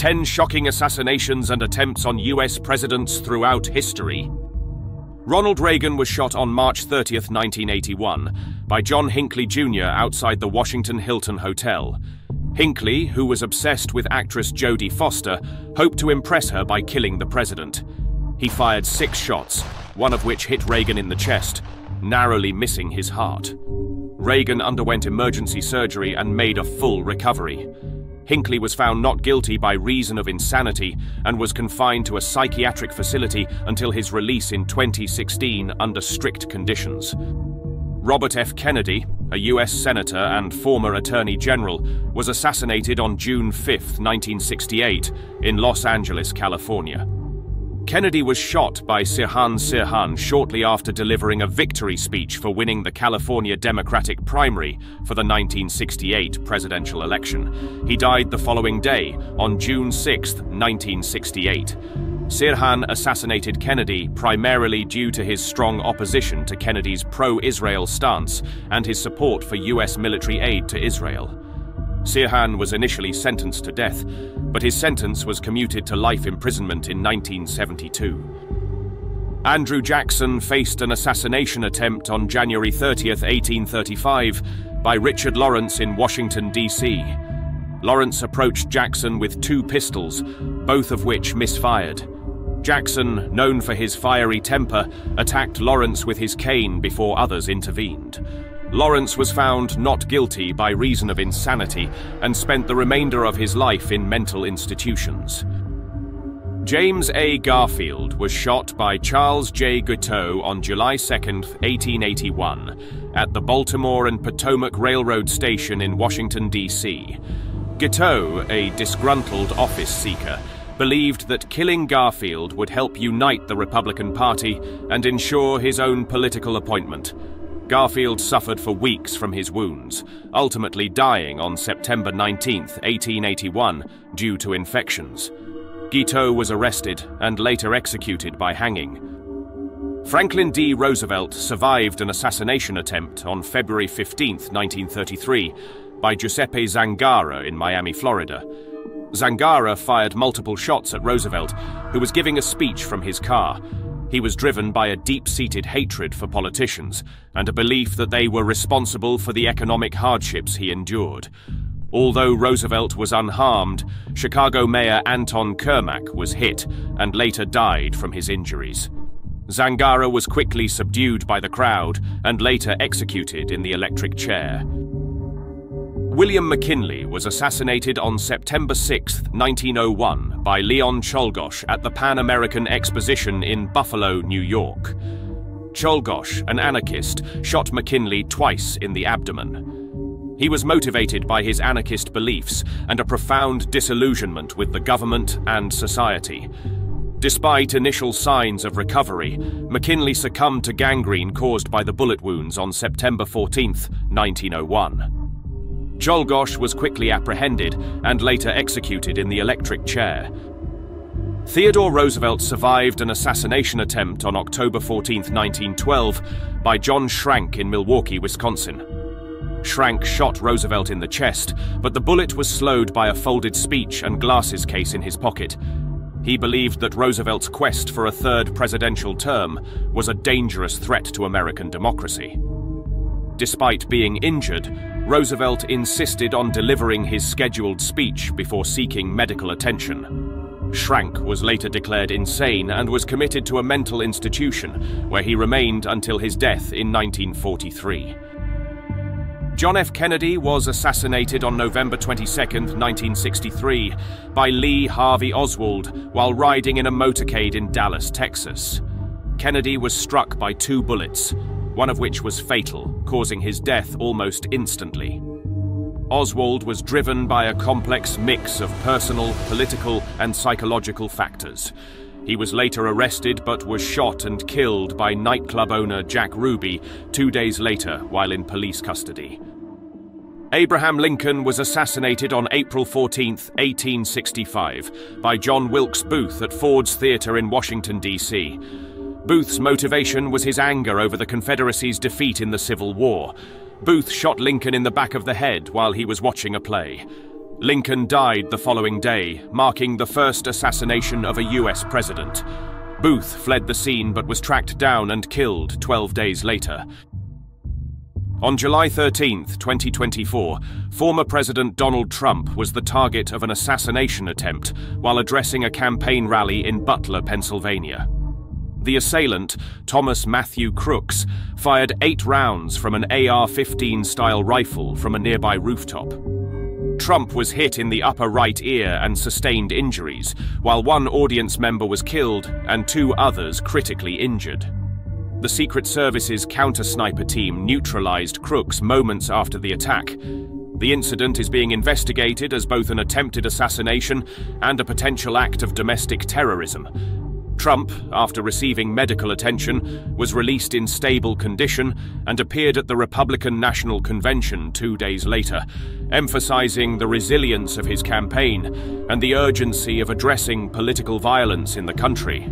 10 shocking assassinations and attempts on US presidents throughout history. Ronald Reagan was shot on March 30, 1981, by John Hinckley Jr. outside the Washington Hilton Hotel. Hinckley, who was obsessed with actress Jodie Foster, hoped to impress her by killing the president. He fired six shots, one of which hit Reagan in the chest, narrowly missing his heart. Reagan underwent emergency surgery and made a full recovery. Hinckley was found not guilty by reason of insanity and was confined to a psychiatric facility until his release in 2016 under strict conditions. Robert F. Kennedy, a U.S. Senator and former Attorney General, was assassinated on June 5, 1968, in Los Angeles, California. Kennedy was shot by Sirhan Sirhan shortly after delivering a victory speech for winning the California Democratic primary for the 1968 presidential election. He died the following day, on June 6, 1968. Sirhan assassinated Kennedy primarily due to his strong opposition to Kennedy's pro-Israel stance and his support for U.S. military aid to Israel. Sirhan was initially sentenced to death, but his sentence was commuted to life imprisonment in 1972. Andrew Jackson faced an assassination attempt on January 30, 1835, by Richard Lawrence in Washington, D.C. Lawrence approached Jackson with two pistols, both of which misfired. Jackson, known for his fiery temper, attacked Lawrence with his cane before others intervened. Lawrence was found not guilty by reason of insanity and spent the remainder of his life in mental institutions. James A. Garfield was shot by Charles J. Guiteau on July 2, 1881, at the Baltimore and Potomac Railroad Station in Washington, D.C. Guiteau, a disgruntled office seeker, believed that killing Garfield would help unite the Republican Party and ensure his own political appointment. Garfield suffered for weeks from his wounds, ultimately dying on September 19, 1881, due to infections. Guiteau was arrested and later executed by hanging. Franklin D. Roosevelt survived an assassination attempt on February 15, 1933, by Giuseppe Zangara in Miami, Florida. Zangara fired multiple shots at Roosevelt, who was giving a speech from his car, he was driven by a deep-seated hatred for politicians and a belief that they were responsible for the economic hardships he endured. Although Roosevelt was unharmed, Chicago Mayor Anton Cermak was hit and later died from his injuries. Zangara was quickly subdued by the crowd and later executed in the electric chair. William McKinley was assassinated on September 6, 1901, by Leon Czolgosz at the Pan American Exposition in Buffalo, New York. Czolgosz, an anarchist, shot McKinley twice in the abdomen. He was motivated by his anarchist beliefs and a profound disillusionment with the government and society. Despite initial signs of recovery, McKinley succumbed to gangrene caused by the bullet wounds on September 14, 1901. Czolgosz was quickly apprehended and later executed in the electric chair. Theodore Roosevelt survived an assassination attempt on October 14, 1912, by John Schrank in Milwaukee, Wisconsin. Schrank shot Roosevelt in the chest, but the bullet was slowed by a folded speech and glasses case in his pocket. He believed that Roosevelt's quest for a third presidential term was a dangerous threat to American democracy. Despite being injured, Roosevelt insisted on delivering his scheduled speech before seeking medical attention. Schrank was later declared insane and was committed to a mental institution, where he remained until his death in 1943. John F. Kennedy was assassinated on November 22, 1963, by Lee Harvey Oswald while riding in a motorcade in Dallas, Texas. Kennedy was struck by two bullets, one of which was fatal, causing his death almost instantly. Oswald was driven by a complex mix of personal, political, and psychological factors. He was later arrested but was shot and killed by nightclub owner Jack Ruby two days later while in police custody. Abraham Lincoln was assassinated on April 14, 1865, by John Wilkes Booth at Ford's Theatre in Washington, D.C. Booth's motivation was his anger over the Confederacy's defeat in the Civil War. Booth shot Lincoln in the back of the head while he was watching a play. Lincoln died the following day, marking the first assassination of a US president. Booth fled the scene but was tracked down and killed 12 days later. On July 13, 2024, former President Donald Trump was the target of an assassination attempt while addressing a campaign rally in Butler, Pennsylvania. The assailant, Thomas Matthew Crooks, fired eight rounds from an AR 15 style rifle from a nearby rooftop. Trump was hit in the upper right ear and sustained injuries, while one audience member was killed and two others critically injured. The Secret Service's counter sniper team neutralized Crooks moments after the attack. The incident is being investigated as both an attempted assassination and a potential act of domestic terrorism, Trump, after receiving medical attention, was released in stable condition and appeared at the Republican National Convention two days later, emphasizing the resilience of his campaign and the urgency of addressing political violence in the country.